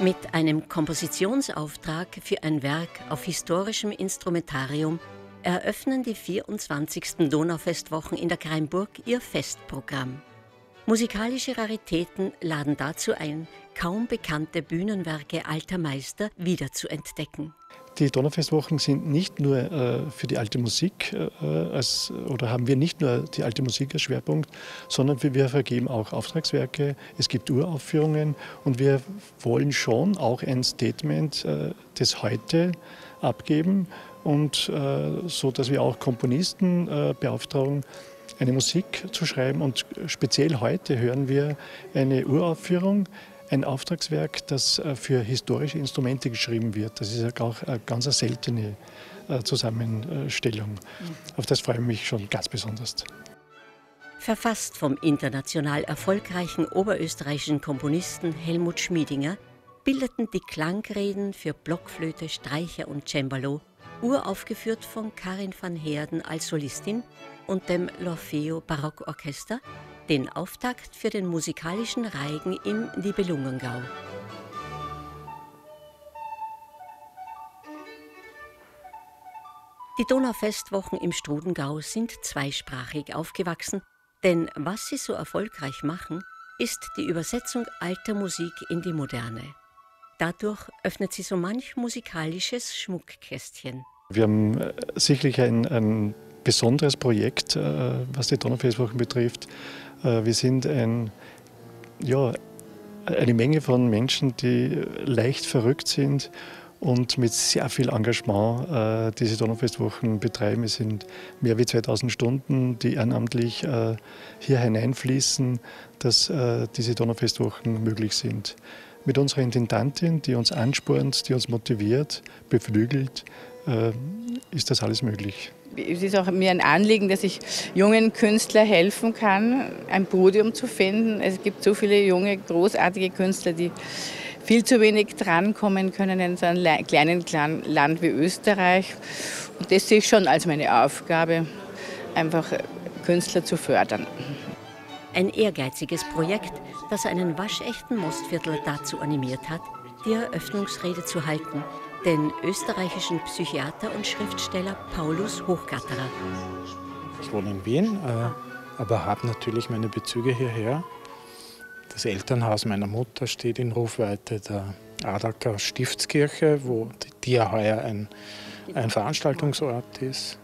Mit einem Kompositionsauftrag für ein Werk auf historischem Instrumentarium eröffnen die 24. Donaufestwochen in der Kreinburg ihr Festprogramm. Musikalische Raritäten laden dazu ein, kaum bekannte Bühnenwerke alter Meister wiederzuentdecken. Die Donnerfestwochen sind nicht nur äh, für die alte Musik äh, als, oder haben wir nicht nur die alte Musik als Schwerpunkt, sondern wir, wir vergeben auch Auftragswerke, es gibt Uraufführungen und wir wollen schon auch ein Statement äh, des Heute abgeben und äh, so, dass wir auch Komponisten äh, beauftragen, eine Musik zu schreiben. Und speziell heute hören wir eine Uraufführung ein Auftragswerk, das äh, für historische Instrumente geschrieben wird. Das ist auch eine ganz seltene äh, Zusammenstellung. Auf das freue ich mich schon ganz besonders. Verfasst vom international erfolgreichen oberösterreichischen Komponisten Helmut Schmiedinger bildeten die Klangreden für Blockflöte, Streicher und Cembalo, uraufgeführt von Karin van Heerden als Solistin und dem L'Orfeo Barockorchester, den Auftakt für den musikalischen Reigen im Nibelungengau. Die Donaufestwochen im Strudengau sind zweisprachig aufgewachsen, denn was sie so erfolgreich machen, ist die Übersetzung alter Musik in die moderne. Dadurch öffnet sie so manch musikalisches Schmuckkästchen. Wir haben äh, sicherlich ein, ein besonderes Projekt, äh, was die Donaufestwochen betrifft. Äh, wir sind ein, ja, eine Menge von Menschen, die leicht verrückt sind und mit sehr viel Engagement äh, diese Donnerfestwochen betreiben. Es sind mehr als 2000 Stunden, die ehrenamtlich äh, hier hineinfließen, dass äh, diese Donnerfestwochen möglich sind. Mit unserer Intendantin, die uns anspornt, die uns motiviert, beflügelt, ist das alles möglich. Es ist auch mir ein Anliegen, dass ich jungen Künstlern helfen kann, ein Podium zu finden. Es gibt so viele junge, großartige Künstler, die viel zu wenig drankommen können in so einem kleinen Land wie Österreich. Und das sehe ich schon als meine Aufgabe, einfach Künstler zu fördern. Ein ehrgeiziges Projekt, das einen waschechten Mostviertler dazu animiert hat, die Eröffnungsrede zu halten den österreichischen Psychiater und Schriftsteller Paulus Hochgatterer. Ich wohne in Wien, äh, aber habe natürlich meine Bezüge hierher. Das Elternhaus meiner Mutter steht in Rufweite der Adaker Stiftskirche, wo die ja heuer ein, ein Veranstaltungsort ist.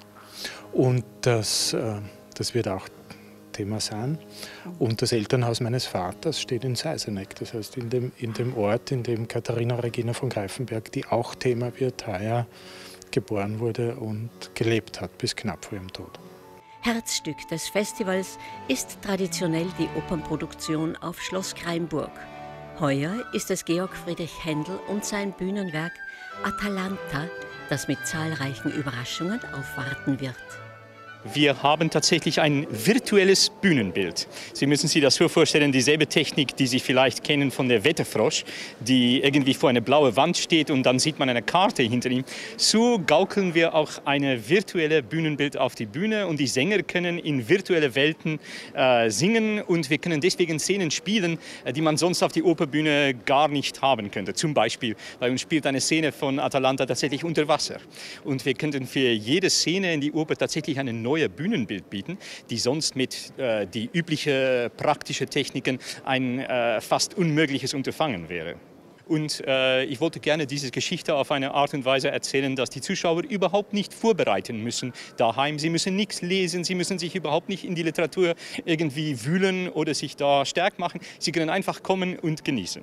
Und das, äh, das wird auch Thema sein. Und das Elternhaus meines Vaters steht in Seiseneck, das heißt in dem, in dem Ort, in dem Katharina Regina von Greifenberg, die auch Thema wird, heuer geboren wurde und gelebt hat bis knapp vor ihrem Tod. Herzstück des Festivals ist traditionell die Opernproduktion auf Schloss Kreinburg. Heuer ist es Georg Friedrich Händel und sein Bühnenwerk Atalanta, das mit zahlreichen Überraschungen aufwarten wird. Wir haben tatsächlich ein virtuelles Bühnenbild. Sie müssen sich das so vorstellen, dieselbe Technik, die Sie vielleicht kennen von der Wetterfrosch, die irgendwie vor einer blauen Wand steht und dann sieht man eine Karte hinter ihm. So gaukeln wir auch ein virtuelles Bühnenbild auf die Bühne und die Sänger können in virtuelle Welten äh, singen und wir können deswegen Szenen spielen, äh, die man sonst auf die Operbühne gar nicht haben könnte. Zum Beispiel, bei uns spielt eine Szene von Atalanta tatsächlich unter Wasser und wir könnten für jede Szene in die Oper tatsächlich eine neue neue Bühnenbild bieten, die sonst mit äh, die üblichen praktischen Techniken ein äh, fast unmögliches Unterfangen wäre. Und äh, ich wollte gerne diese Geschichte auf eine Art und Weise erzählen, dass die Zuschauer überhaupt nicht vorbereiten müssen daheim. Sie müssen nichts lesen, sie müssen sich überhaupt nicht in die Literatur irgendwie wühlen oder sich da stark machen. Sie können einfach kommen und genießen.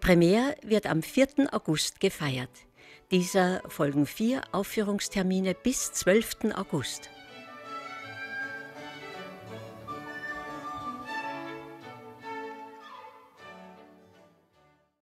Premiere wird am 4. August gefeiert. Dieser folgen vier Aufführungstermine bis 12. August.